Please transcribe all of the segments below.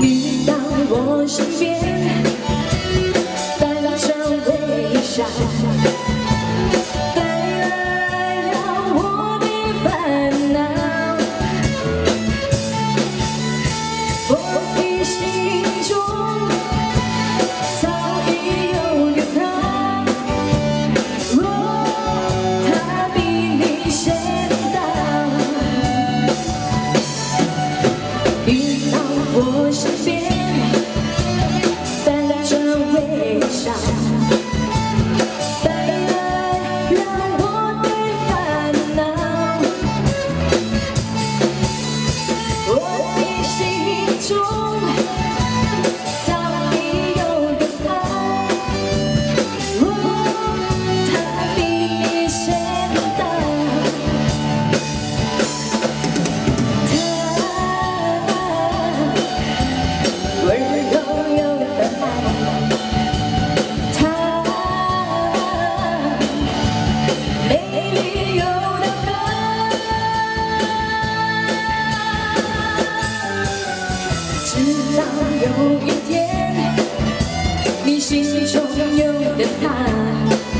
你到我身边带着微笑下有一天，你心中有的他。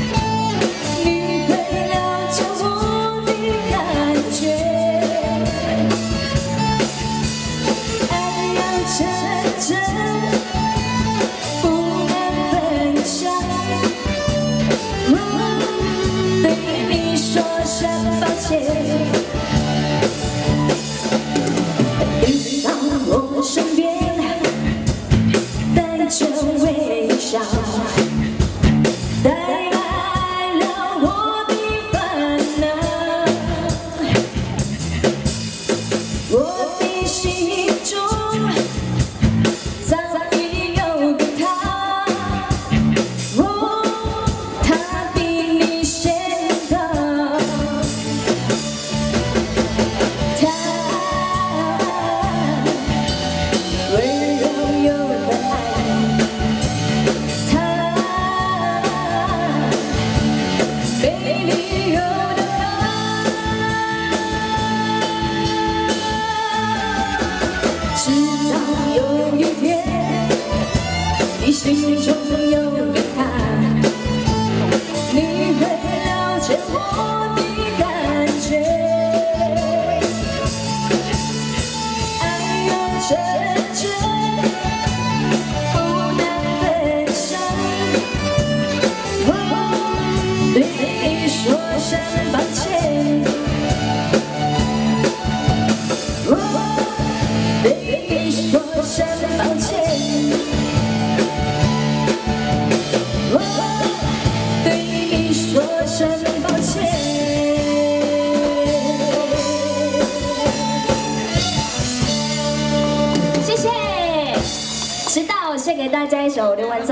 心里总有个他你会了解我的感觉。爱要真真不能分享我对你说声抱 So they.